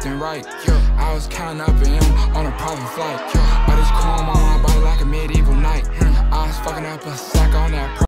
left and right. I was counting up in on a private flight. I just chrome on my body like a medieval knight. Hmm. I was fucking up a sack on that.